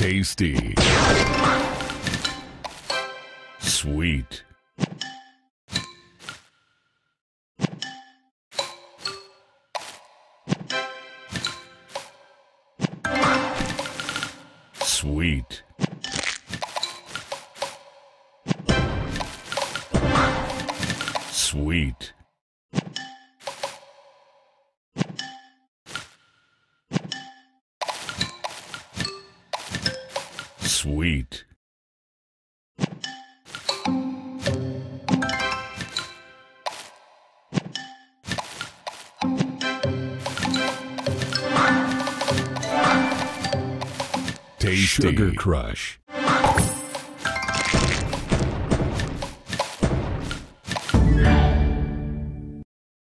Tasty. Sweet. Sweet. Sweet. Sweet. Tasty. Sugar Crush.